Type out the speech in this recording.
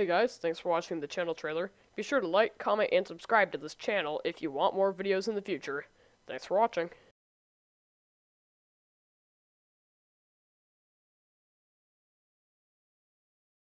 Hey guys, thanks for watching the channel trailer. Be sure to like, comment, and subscribe to this channel if you want more videos in the future. Thanks for watching.